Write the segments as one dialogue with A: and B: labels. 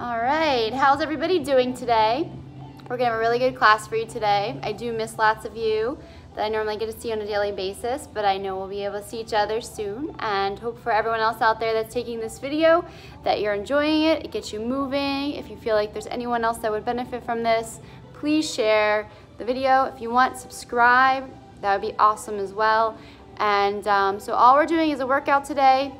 A: All right, how's everybody doing today? We're gonna have a really good class for you today. I do miss lots of you that I normally get to see on a daily basis, but I know we'll be able to see each other soon and hope for everyone else out there that's taking this video that you're enjoying it, it gets you moving. If you feel like there's anyone else that would benefit from this, please share the video. If you want, subscribe. That would be awesome as well. And um, so all we're doing is a workout today.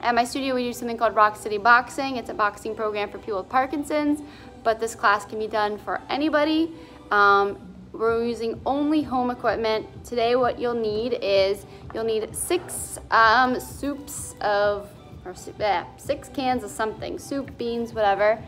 A: At my studio, we do something called Rock Steady Boxing. It's a boxing program for people with Parkinson's, but this class can be done for anybody. Um, we're using only home equipment. Today, what you'll need is you'll need six um, soups of, or six cans of something, soup, beans, whatever.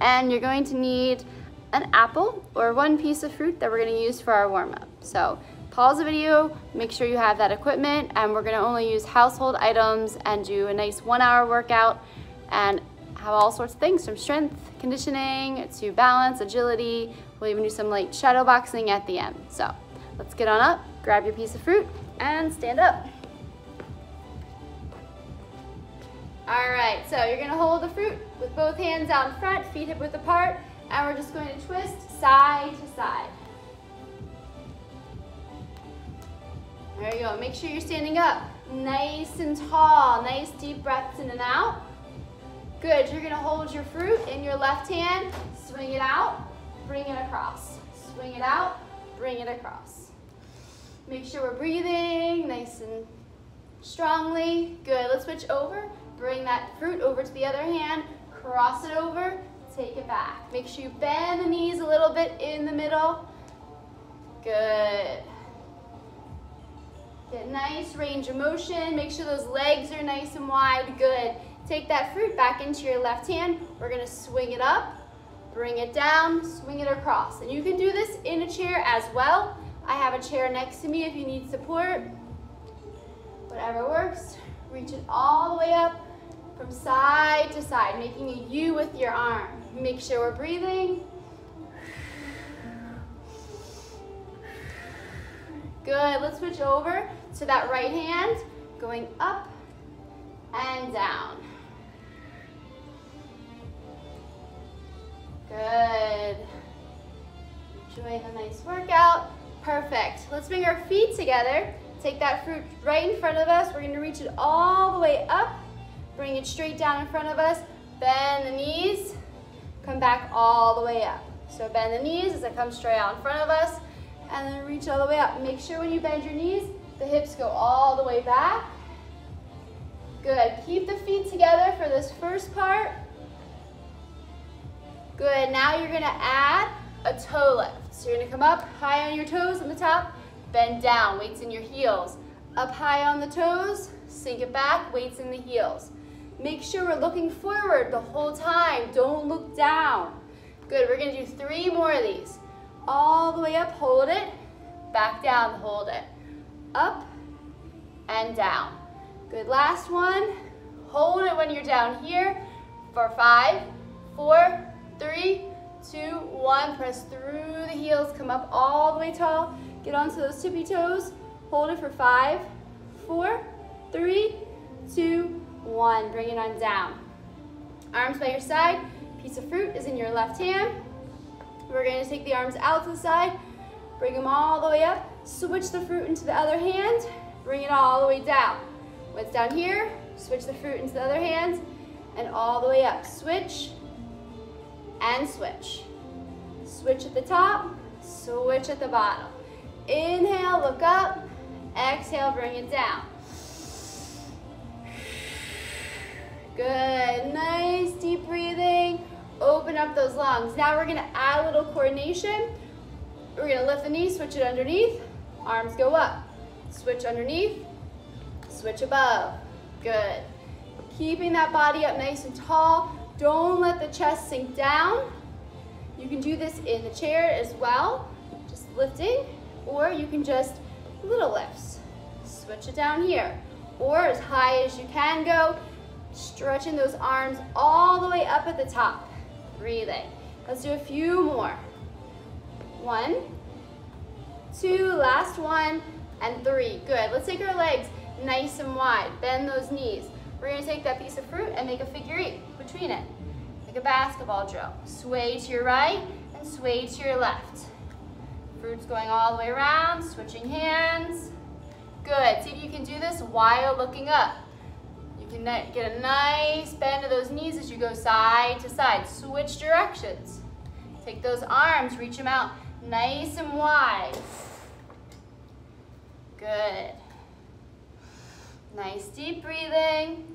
A: And you're going to need an apple or one piece of fruit that we're gonna use for our warm up. So pause the video, make sure you have that equipment, and we're gonna only use household items and do a nice one hour workout and have all sorts of things from strength, conditioning, to balance, agility. We'll even do some light shadow boxing at the end. So let's get on up, grab your piece of fruit, and stand up. All right, so you're gonna hold the fruit with both hands out in front, feet hip width apart, and we're just going to twist side to side. There you go. Make sure you're standing up. Nice and tall. Nice deep breaths in and out. Good. You're going to hold your fruit in your left hand. Swing it out. Bring it across. Swing it out. Bring it across. Make sure we're breathing nice and strongly. Good. Let's switch over. Bring that fruit over to the other hand. Cross it over. Take it back. Make sure you bend the knees a little bit in the middle. Good. Get nice range of motion. Make sure those legs are nice and wide. Good. Take that fruit back into your left hand. We're going to swing it up, bring it down, swing it across. And you can do this in a chair as well. I have a chair next to me if you need support. Whatever works. Reach it all the way up from side to side, making a U with your arm. Make sure we're breathing. Good, let's switch over to that right hand, going up and down. Good. Enjoy the nice workout. Perfect. Let's bring our feet together. Take that fruit right in front of us. We're gonna reach it all the way up. Bring it straight down in front of us. Bend the knees. Come back all the way up. So bend the knees as it comes straight out in front of us. And then reach all the way up. Make sure when you bend your knees, the hips go all the way back. Good. Keep the feet together for this first part. Good. Now you're going to add a toe lift. So you're going to come up high on your toes on the top, bend down, weights in your heels. Up high on the toes, sink it back, weights in the heels. Make sure we're looking forward the whole time. Don't look down. Good, we're gonna do three more of these. All the way up, hold it. Back down, hold it. Up and down. Good, last one. Hold it when you're down here for five, four, three, two, one. Press through the heels, come up all the way tall. Get onto those tippy toes. Hold it for five, four, three, two, one. Bring it on down. Arms by your side. Piece of fruit is in your left hand. We're going to take the arms out to the side. Bring them all the way up. Switch the fruit into the other hand. Bring it all the way down. It's down here, switch the fruit into the other hand and all the way up. Switch and switch. Switch at the top, switch at the bottom. Inhale, look up. Exhale, bring it down. Good, nice deep breathing. Open up those lungs. Now we're gonna add a little coordination. We're gonna lift the knee, switch it underneath. Arms go up. Switch underneath, switch above. Good. Keeping that body up nice and tall. Don't let the chest sink down. You can do this in the chair as well, just lifting, or you can just little lifts. Switch it down here, or as high as you can go, Stretching those arms all the way up at the top. Breathing. Let's do a few more. One, two, last one, and three. Good. Let's take our legs nice and wide. Bend those knees. We're to take that piece of fruit and make a figure eight between it. like a basketball drill. Sway to your right and sway to your left. Fruits going all the way around, switching hands. Good, see if you can do this while looking up. You can get a nice bend of those knees as you go side to side. Switch directions. Take those arms, reach them out nice and wide. Good. Nice deep breathing.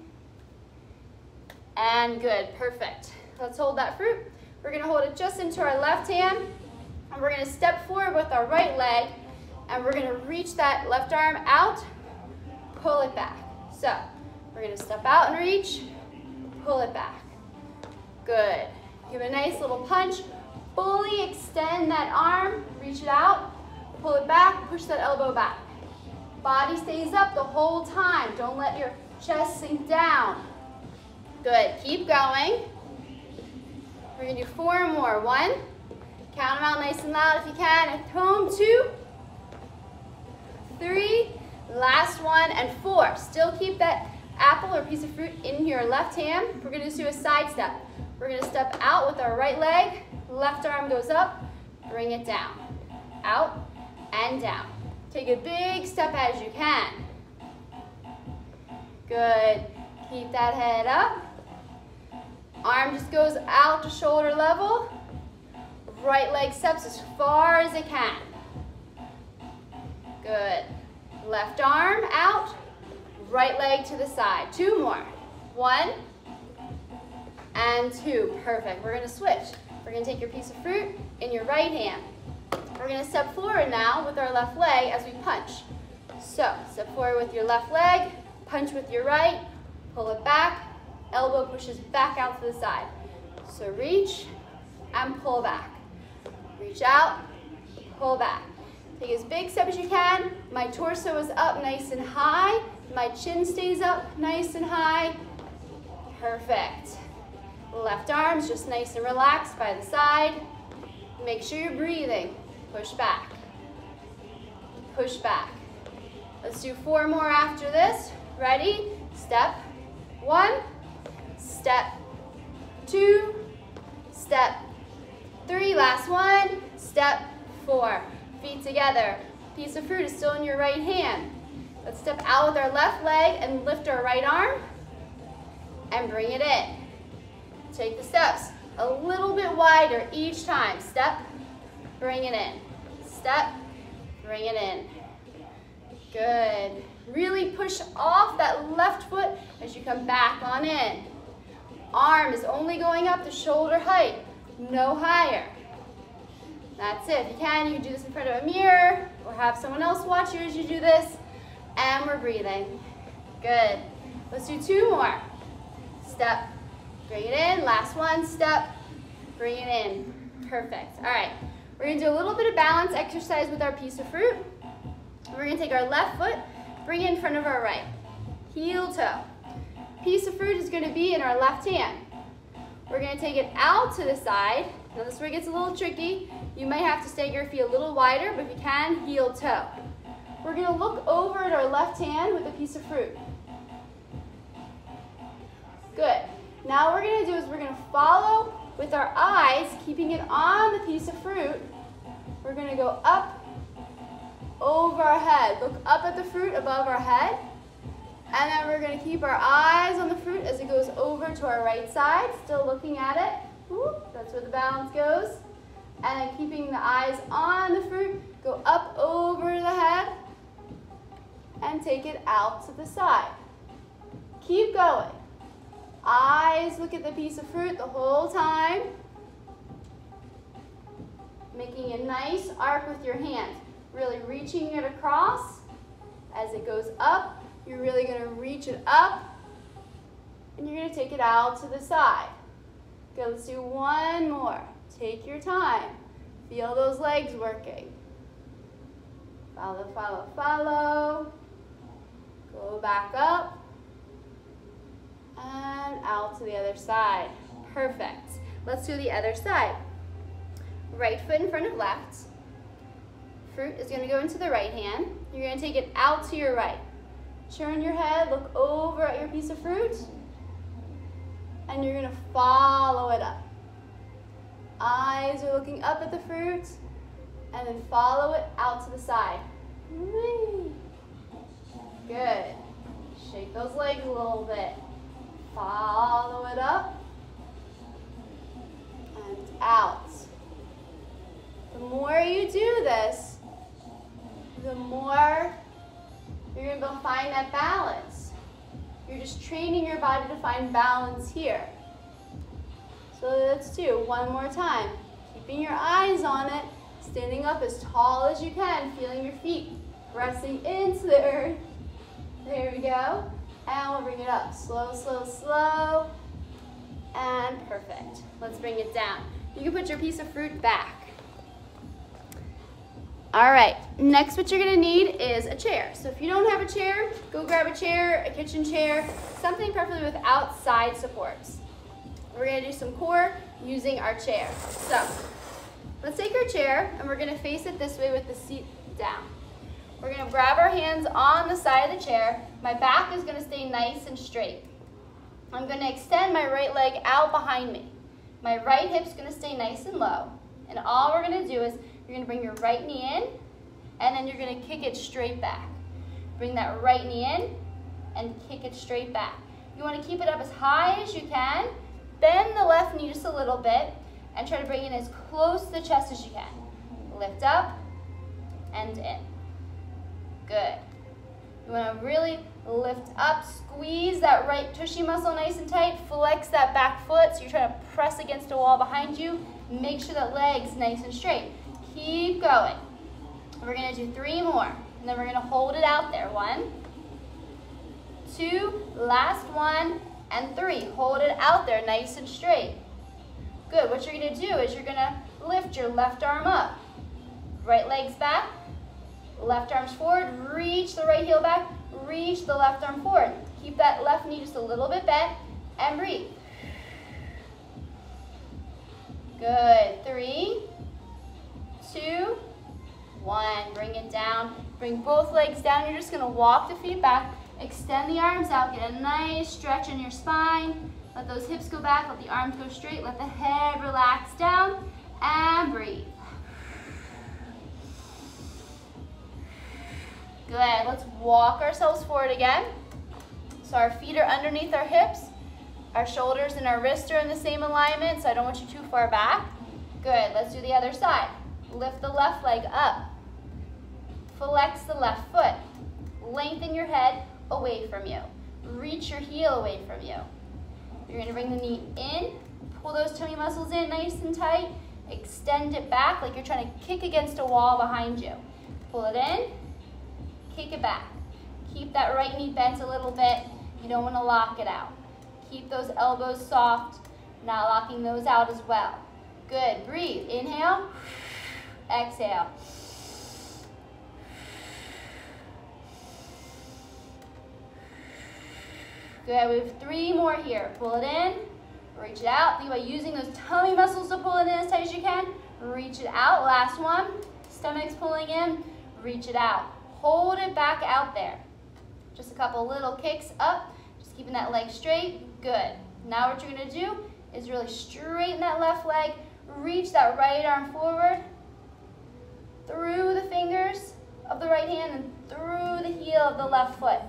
A: And good, perfect. Let's hold that fruit. We're gonna hold it just into our left hand, and we're gonna step forward with our right leg, and we're gonna reach that left arm out, pull it back. So, we're gonna step out and reach, pull it back. Good. Give it a nice little punch. Fully extend that arm, reach it out, pull it back, push that elbow back. Body stays up the whole time. Don't let your chest sink down. Good, keep going. We're gonna do four more. One, count them out nice and loud if you can. At home, two, three, last one, and four. Still keep that apple or piece of fruit in your left hand. We're gonna do a side step. We're gonna step out with our right leg, left arm goes up, bring it down. Out and down. Take a big step as you can. Good. Keep that head up. Arm just goes out to shoulder level. Right leg steps as far as it can. Good. Left arm out. Right leg to the side. Two more. One and two. Perfect. We're going to switch. We're to take your piece of fruit in your right hand. We're to step forward now with our left leg as we punch. So, step forward with your left leg, punch with your right, pull it back, elbow pushes back out to the side. So reach and pull back. Reach out, pull back. Take as big step as you can. My torso is up nice and high. My chin stays up nice and high. Perfect. Left arm's just nice and relaxed by the side. Make sure you're breathing. Push back. Push back. Let's do four more after this. Ready? Step one, step two, step three, last one, step four. Feet together. Piece of fruit is still in your right hand. Let's step out with our left leg and lift our right arm and bring it in. Take the steps a little bit wider each time. Step, bring it in. Step, bring it in. Good. Really push off that left foot as you come back on in. Arm is only going up to shoulder height, no higher. That's it. If you can, you can do this in front of a mirror or have someone else watch you as you do this. And we're breathing. Good. Let's do two more. Step, bring it in. Last one, step, bring it in. Perfect. All right. We're to do a little bit of balance exercise with our piece of fruit. We're to take our left foot, bring it in front of our right. Heel toe. Piece of fruit is going to be in our left hand. We're going to take it out to the side. Now this is where it gets a little tricky. You might have to stagger your feet a little wider, but if you can, heel toe. We're going to look over at our left hand with a piece of fruit. Good. Now what we're going to do is we're going to follow with our eyes, keeping it on the piece of fruit. We're going to go up over our head. Look up at the fruit above our head. And then we're going to keep our eyes on the fruit as it goes over to our right side, still looking at it. That's where the balance goes. And then keeping the eyes on the fruit, go up over the head and take it out to the side. Keep going. Eyes look at the piece of fruit the whole time. Making a nice arc with your hands. Really reaching it across. As it goes up, you're really going to reach it up. And you're going to take it out to the side. Good, let's do one more. Take your time. Feel those legs working. Follow, follow, follow. Go back up and out to the other side. Perfect. Let's do the other side. Right foot in front of left. Fruit is going to go into the right hand. You're going to take it out to your right. Turn your head, look over at your piece of fruit. And and you're gonna follow it up. Eyes are looking up at the fruit, and then follow it out to the side. Good. Shake those legs a little bit. Follow it up and out. The more you do this, the more you're going to find that balance. You're just training your body to find balance here. So let's do one more time. Keeping your eyes on it, standing up as tall as you can, feeling your feet pressing into the earth. There we go. And we'll bring it up. Slow, slow, slow. And perfect. Let's bring it down. You can put your piece of fruit back. All right, next what you're gonna need is a chair. So if you don't have a chair, go grab a chair, a kitchen chair, something preferably with outside supports. We're gonna do some core using our chair. So let's take our chair and we're gonna face it this way with the seat down. We're gonna grab our hands on the side of the chair. My back is gonna stay nice and straight. I'm gonna extend my right leg out behind me. My right hip's gonna stay nice and low. And all we're gonna do is you're gonna bring your right knee in, and then you're gonna kick it straight back. Bring that right knee in, and kick it straight back. You wanna keep it up as high as you can, bend the left knee just a little bit, and try to bring it as close to the chest as you can. Lift up, and in. Good. You wanna really lift up, squeeze that right tushy muscle nice and tight, flex that back foot, so you're trying to press against a wall behind you. Make sure that leg's nice and straight. Keep going. We're gonna do three more, and then we're gonna hold it out there. One, two, last one, and three. Hold it out there nice and straight. Good, what you're gonna do is you're gonna lift your left arm up. Right leg's back, left arm's forward, reach the right heel back, reach the left arm forward. Keep that left knee just a little bit bent, and breathe. Good, three, two, one. Bring it down. Bring both legs down. You're just gonna walk the feet back. Extend the arms out. Get a nice stretch in your spine. Let those hips go back. Let the arms go straight. Let the head relax down. And breathe. Good. Let's walk ourselves forward again. So our feet are underneath our hips. Our shoulders and our wrists are in the same alignment, so I don't want you too far back. Good. Let's do the other side. Lift the left leg up. Flex the left foot. Lengthen your head away from you. Reach your heel away from you. You're to bring the knee in. Pull those tummy muscles in nice and tight. Extend it back like you're trying to kick against a wall behind you. Pull it in. Kick it back. Keep that right knee bent a little bit. You don't want to lock it out. Keep those elbows soft, not locking those out as well. Good. Breathe. Inhale. Exhale. Good, we have three more here. Pull it in, reach it out. Think about using those tummy muscles to pull it in as tight as you can. Reach it out, last one. Stomach's pulling in, reach it out. Hold it back out there. Just a couple little kicks up, just keeping that leg straight. Good. Now what you're gonna do is really straighten that left leg, reach that right arm forward, through the fingers of the right hand and through the heel of the left foot.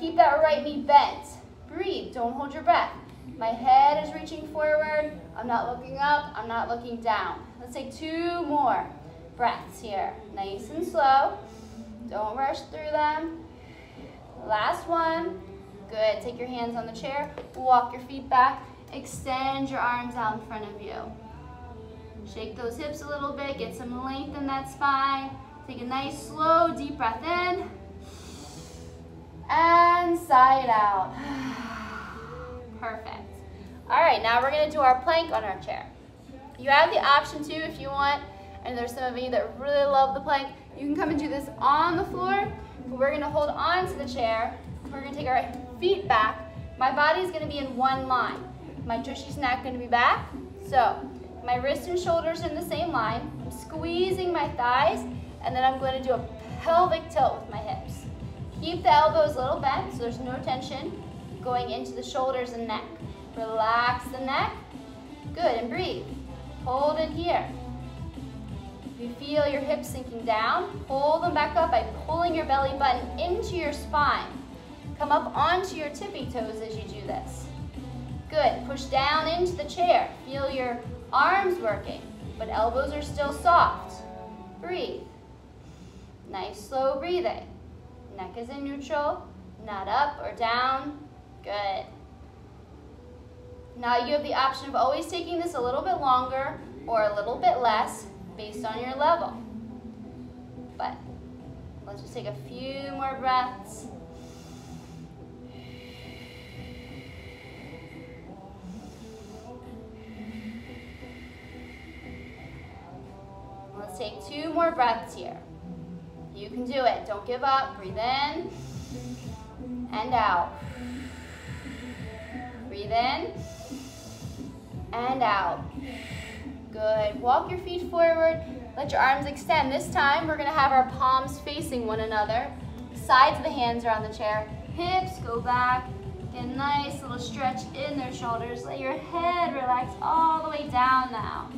A: Keep that right knee bent. Breathe, don't hold your breath. My head is reaching forward. I'm not looking up, I'm not looking down. Let's take two more breaths here. Nice and slow. Don't rush through them. Last one. Good, take your hands on the chair, walk your feet back, extend your arms out in front of you. Shake those hips a little bit, get some length in that spine. Take a nice, slow, deep breath in. And sigh it out. Perfect. All right, now we're gonna do our plank on our chair. You have the option too if you want, and there's some of you that really love the plank, you can come and do this on the floor, but we're gonna hold on to the chair. We're gonna take our feet back. My body is gonna be in one line. My tushy's not gonna be back. So my wrists and shoulders in the same line. I'm squeezing my thighs, and then I'm going to do a pelvic tilt with my hips. Keep the elbows a little bent so there's no tension going into the shoulders and neck. Relax the neck. Good, and breathe. Hold it here. You feel your hips sinking down, pull them back up by pulling your belly button into your spine. Come up onto your tippy toes as you do this. Good, push down into the chair. Feel your arms working, but elbows are still soft. Breathe. Nice slow breathing. Neck is in neutral, not up or down. Good. Now you have the option of always taking this a little bit longer or a little bit less based on your level. But let's just take a few more breaths. Let's take two more breaths here. You can do it. Don't give up. Breathe in and out. Breathe in and out. Good. Walk your feet forward. Let your arms extend. This time, we're going to have our palms facing one another. Sides of the hands are on the chair. Hips go back. Get a nice little stretch in their shoulders. Let your head relax all the way down now.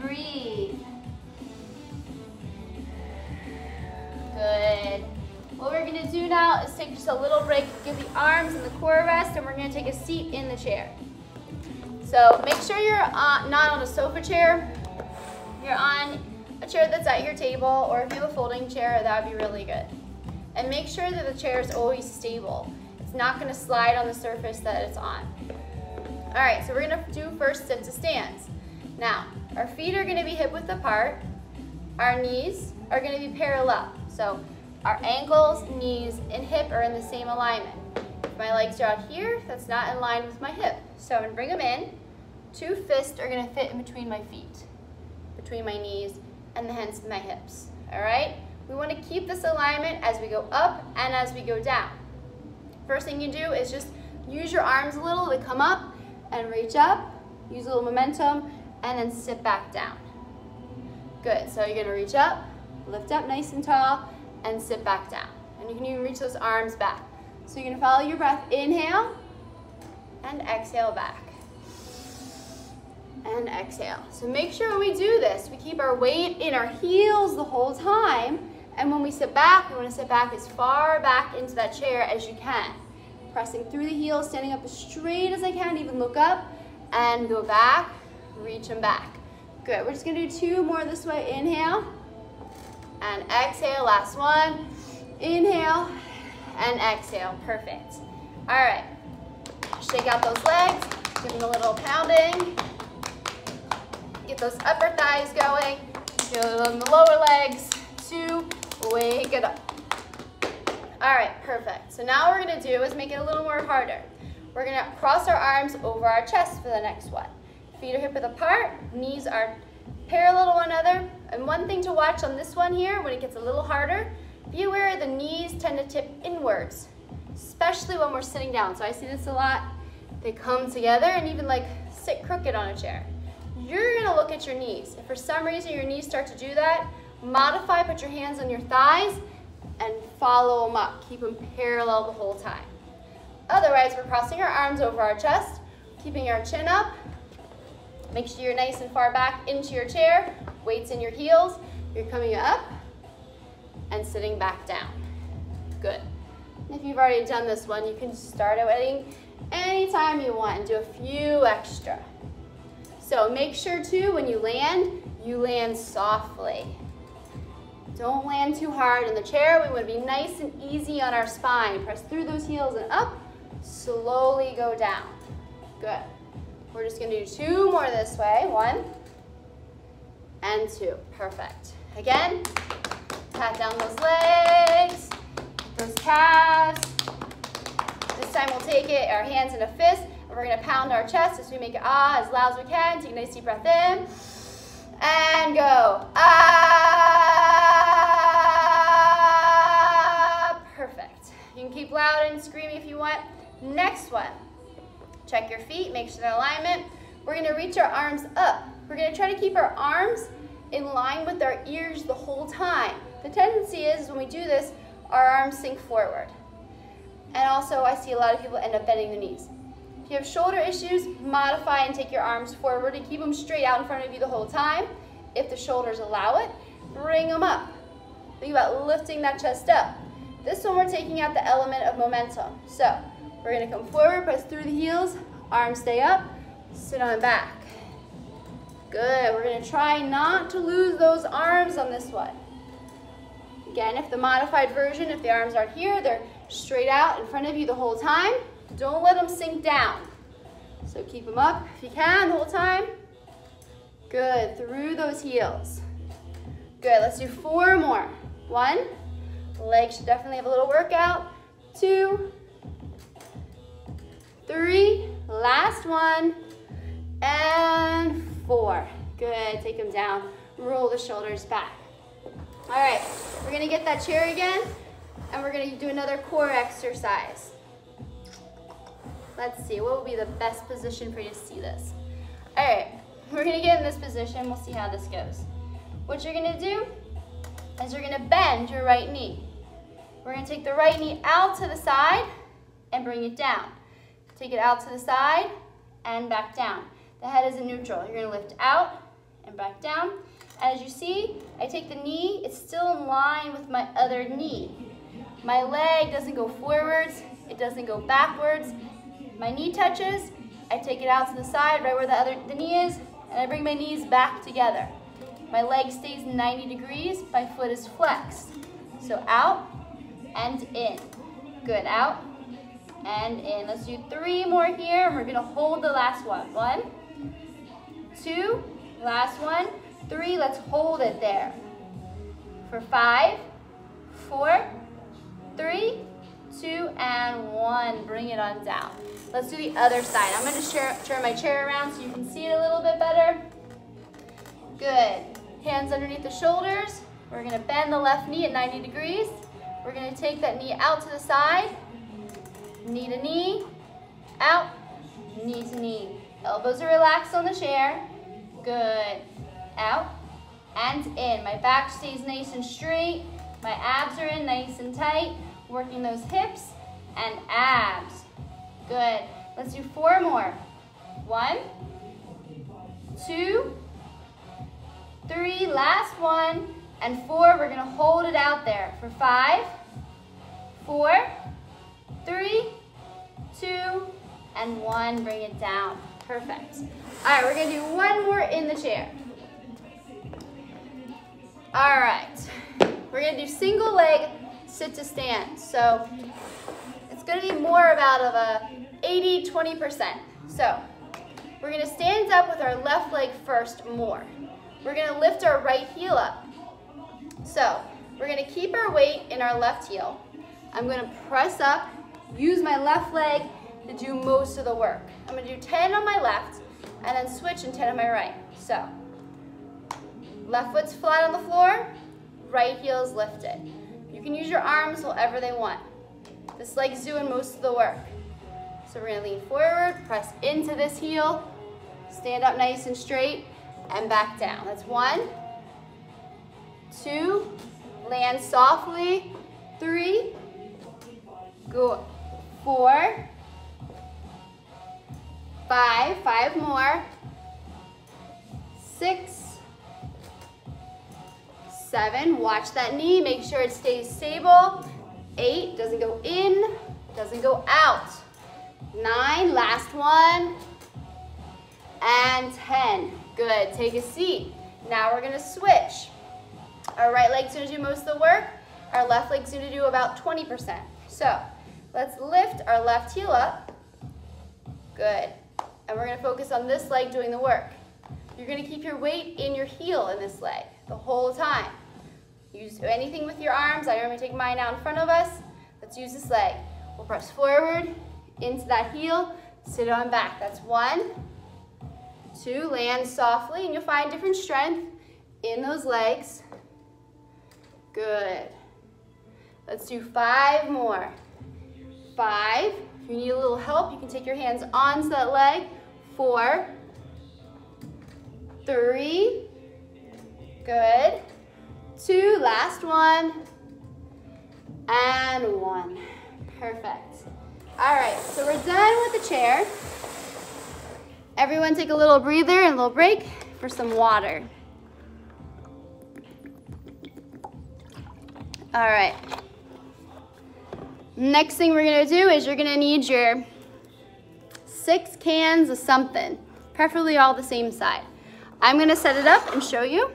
A: Breathe. Good. What we're gonna do now is take just a little break, give the arms and the core a rest, and we're gonna take a seat in the chair. So make sure you're uh, not on a sofa chair. You're on a chair that's at your table, or if you have a folding chair, that would be really good. And make sure that the chair is always stable. It's not gonna slide on the surface that it's on. All right, so we're gonna do first sit to stands. Now, our feet are gonna be hip width apart. Our knees are gonna be parallel. So our ankles, knees, and hip are in the same alignment. If my legs are out here, that's not in line with my hip. So I'm gonna bring them in. Two fists are gonna fit in between my feet, between my knees and the hence my hips, all right? We wanna keep this alignment as we go up and as we go down. First thing you do is just use your arms a little to come up and reach up, use a little momentum, and then sit back down. Good, so you're gonna reach up, lift up nice and tall, and sit back down. And you can even reach those arms back. So you're gonna follow your breath, inhale, and exhale back. And exhale. So make sure when we do this, we keep our weight in our heels the whole time, and when we sit back, we wanna sit back as far back into that chair as you can. Pressing through the heels, standing up as straight as I can, even look up, and go back, reach them back. Good, we're just gonna do two more this way. Inhale, and exhale, last one. Inhale, and exhale, perfect. All right, shake out those legs, give them a little pounding. Get those upper thighs going, feel them the lower legs, two, wake it up. All right, perfect. So now what we're gonna do is make it a little more harder. We're gonna cross our arms over our chest for the next one. Feet are hip width apart, knees are parallel to one another. And one thing to watch on this one here, when it gets a little harder, be aware the knees tend to tip inwards, especially when we're sitting down. So I see this a lot. They come together and even like sit crooked on a chair. You're gonna look at your knees. If for some reason your knees start to do that, modify, put your hands on your thighs and follow them up. Keep them parallel the whole time. Otherwise, we're crossing our arms over our chest, keeping our chin up, Make sure you're nice and far back into your chair, weights in your heels. You're coming up and sitting back down. Good. If you've already done this one, you can start at wedding anytime you want and do a few extra. So make sure too, when you land, you land softly. Don't land too hard in the chair. We want to be nice and easy on our spine. Press through those heels and up. Slowly go down. Good. We're just gonna do two more this way. One and two. Perfect. Again, pat down those legs, those calves. This time we'll take it, our hands in a fist, and we're gonna pound our chest as we make it ah as loud as we can. Take a nice deep breath in. And go. Ah. Perfect. You can keep loud and screaming if you want. Next one. Check your feet, make sure they're in alignment. We're gonna reach our arms up. We're gonna try to keep our arms in line with our ears the whole time. The tendency is when we do this, our arms sink forward. And also, I see a lot of people end up bending the knees. If you have shoulder issues, modify and take your arms forward and keep them straight out in front of you the whole time. If the shoulders allow it, bring them up. Think about lifting that chest up. This one, we're taking out the element of momentum. So, we're gonna come forward, press through the heels, arms stay up, sit on back. Good, we're gonna try not to lose those arms on this one. Again, if the modified version, if the arms aren't here, they're straight out in front of you the whole time. Don't let them sink down. So keep them up if you can the whole time. Good, through those heels. Good, let's do four more. One, legs should definitely have a little workout. Two, three, last one, and four. Good, take them down. Roll the shoulders back. All right, we're gonna get that chair again, and we're gonna do another core exercise. Let's see, what would be the best position for you to see this? All right, we're gonna get in this position. We'll see how this goes. What you're gonna do is you're gonna bend your right knee. We're gonna take the right knee out to the side and bring it down. Take it out to the side and back down. The head is in neutral. You're gonna lift out and back down. As you see, I take the knee, it's still in line with my other knee. My leg doesn't go forwards, it doesn't go backwards. My knee touches, I take it out to the side, right where the other the knee is, and I bring my knees back together. My leg stays 90 degrees, my foot is flexed. So out and in. Good, out and in. Let's do three more here, and we're gonna hold the last one. One, two, last one, three, let's hold it there. For five, four, three, two, and one. Bring it on down. Let's do the other side. I'm gonna share, turn my chair around so you can see it a little bit better. Good. Hands underneath the shoulders. We're gonna bend the left knee at 90 degrees. We're gonna take that knee out to the side. Knee to knee, out, knee to knee. Elbows are relaxed on the chair. Good. Out and in. My back stays nice and straight. My abs are in nice and tight. Working those hips and abs. Good. Let's do four more. One, two, three, last one, and four. We're gonna hold it out there for five, four, three, two, and one. Bring it down. Perfect. All right, we're gonna do one more in the chair. All right, we're gonna do single leg sit to stand. So it's gonna be more about of a 80, 20%. So we're gonna stand up with our left leg first more. We're gonna lift our right heel up. So we're gonna keep our weight in our left heel. I'm gonna press up, use my left leg to do most of the work. I'm gonna do 10 on my left and then switch and 10 on my right. So left foot's flat on the floor, right heel's lifted. You can use your arms however they want. This leg's doing most of the work. So we're gonna lean forward, press into this heel, stand up nice and straight, and back down. That's one, two, land softly, three, go, four, five, five more, six, seven, watch that knee, make sure it stays stable, eight, doesn't go in, doesn't go out, nine, last one, and 10. Good, take a seat. Now we're gonna switch. Our right leg's gonna do most of the work. Our left leg's gonna do about 20%. So let's lift our left heel up. Good. And we're gonna focus on this leg doing the work. You're gonna keep your weight in your heel in this leg the whole time. Use anything with your arms. I'm going to take mine out in front of us. Let's use this leg. We'll press forward into that heel, sit on back. That's one, two, land softly, and you'll find different strength in those legs. Good. Let's do five more. Five. If you need a little help, you can take your hands onto that leg. Four. Three. Good. Two, last one. And one. Perfect. All right, so we're done with the chair. Everyone take a little breather and a little break for some water. All right. Next thing we're gonna do is you're gonna need your six cans of something, preferably all the same side. I'm gonna set it up and show you.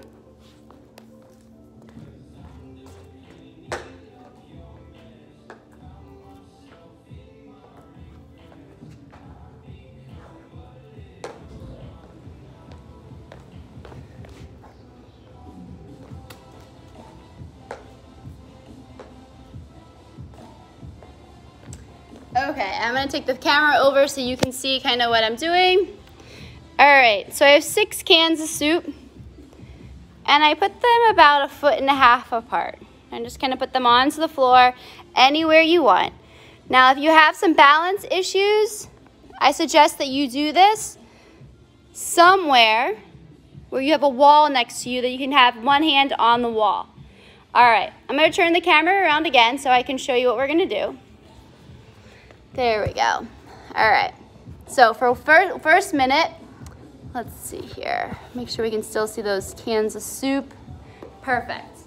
A: Gonna take the camera over so you can see kind of what I'm doing. All right, so I have six cans of soup and I put them about a foot and a half apart. I'm just gonna put them onto the floor anywhere you want. Now, if you have some balance issues, I suggest that you do this somewhere where you have a wall next to you that you can have one hand on the wall. All right, I'm gonna turn the camera around again so I can show you what we're gonna do. There we go. All right. So for first, first minute, let's see here. Make sure we can still see those cans of soup. Perfect.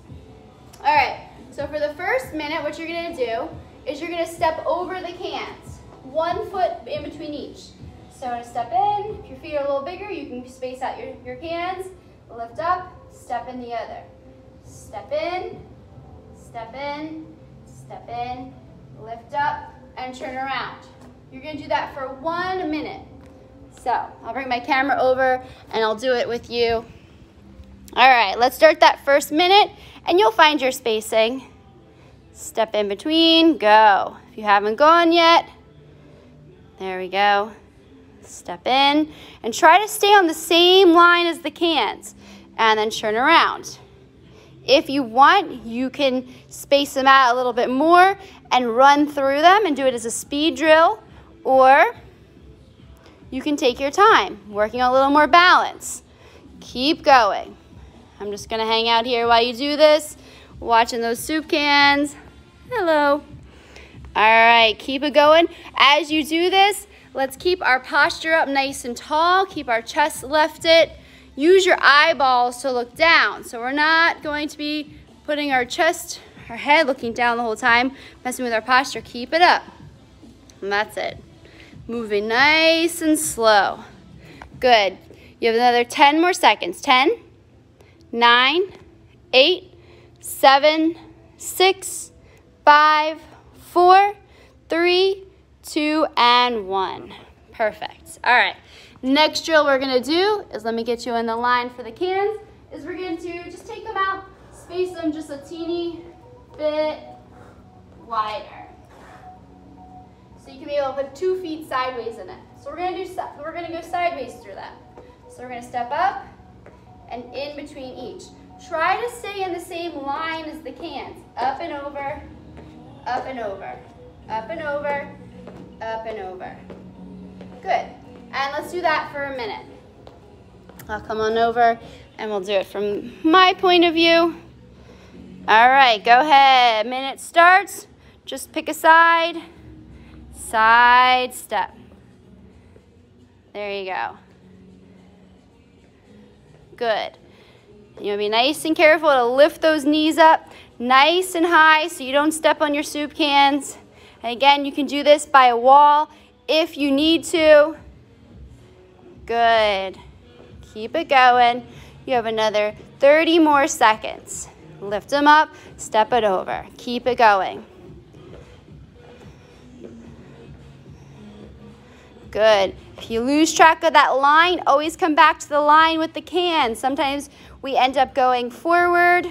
A: All right. So for the first minute, what you're going to do is you're going to step over the cans. One foot in between each. So I'm to step in. If your feet are a little bigger, you can space out your, your cans. Lift up, step in the other. Step in, step in, step in, lift up, and turn around. You're gonna do that for one minute. So I'll bring my camera over and I'll do it with you. All right, let's start that first minute and you'll find your spacing. Step in between, go. If you haven't gone yet, there we go. Step in and try to stay on the same line as the cans and then turn around. If you want, you can space them out a little bit more and run through them and do it as a speed drill, or you can take your time, working a little more balance. Keep going. I'm just gonna hang out here while you do this, watching those soup cans. Hello. All right, keep it going. As you do this, let's keep our posture up nice and tall, keep our chest lifted, use your eyeballs to look down. So we're not going to be putting our chest, our head looking down the whole time, messing with our posture. Keep it up. And that's it. Moving nice and slow. Good. You have another 10 more seconds. 10, 9, 8, 7, 6, 5, 4, 3, 2, and 1. Perfect. All right. Next drill we're gonna do is, let me get you in the line for the cans, is we're going to just take them out, space them just a teeny bit wider. So you can be able to put two feet sideways in it. So we're gonna do, we're gonna go sideways through that. So we're gonna step up and in between each. Try to stay in the same line as the cans. Up and over, up and over, up and over, up and over. Good. And let's do that for a minute. I'll come on over and we'll do it from my point of view. All right, go ahead. Minute starts. Just pick a side. Side step. There you go. Good. You'll be nice and careful to lift those knees up nice and high so you don't step on your soup cans. And again, you can do this by a wall if you need to. Good. Keep it going. You have another 30 more seconds. Lift them up, step it over. Keep it going. Good. If you lose track of that line, always come back to the line with the can. Sometimes we end up going forward,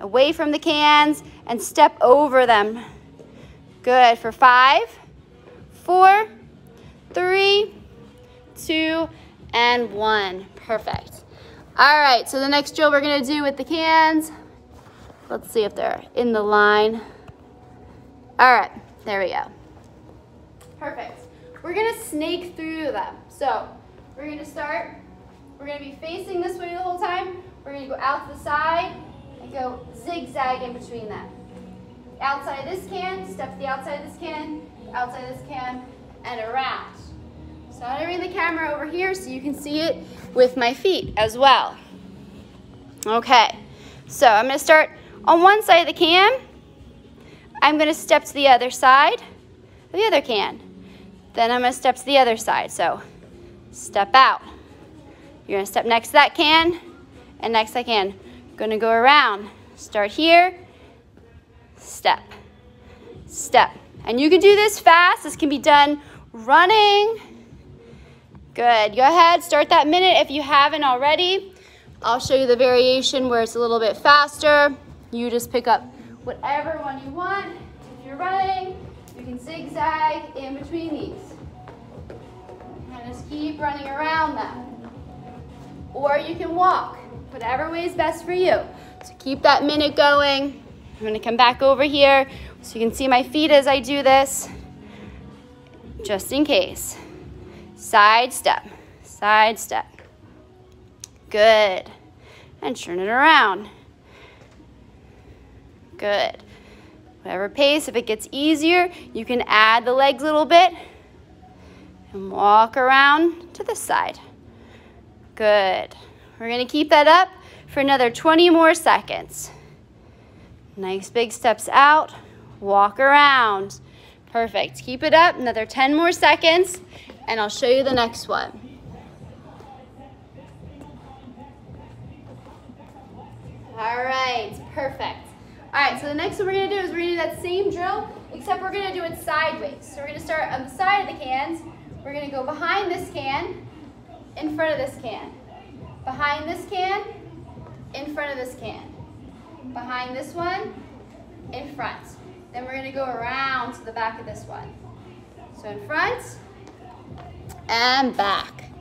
A: away from the cans, and step over them. Good. For five, four, three, two, and one. Perfect. All right, so the next drill we're gonna do with the cans, let's see if they're in the line. All right, there we go. Perfect. We're gonna snake through them. So we're gonna start, we're gonna be facing this way the whole time. We're gonna go out to the side and go zigzag in between them. outside of this can, step to the outside of this can, outside of this can, and around. So I'm gonna bring the camera over here so you can see it with my feet as well. Okay, so I'm gonna start on one side of the can. I'm gonna step to the other side of the other can. Then I'm gonna step to the other side. So step out. You're gonna step next to that can and next to that can. Gonna go around. Start here, step, step. And you can do this fast. This can be done running. Good. Go ahead, start that minute if you haven't already. I'll show you the variation where it's a little bit faster. You just pick up whatever one you want. If you're running, you can zigzag in between these. And just keep running around them. Or you can walk, whatever way is best for you. So keep that minute going. I'm gonna come back over here so you can see my feet as I do this, just in case. Side step, side step. Good. And turn it around. Good. Whatever pace, if it gets easier, you can add the legs a little bit and walk around to the side. Good. We're gonna keep that up for another 20 more seconds. Nice big steps out, walk around. Perfect, keep it up, another 10 more seconds, and I'll show you the next one. All right, perfect. All right, so the next one we're gonna do is we're gonna do that same drill, except we're gonna do it sideways. So we're gonna start on the side of the cans. We're gonna go behind this can, in front of this can. Behind this can, in front of this can. Behind this one, in front. Then we're gonna go around to the back of this one. So in front, and back.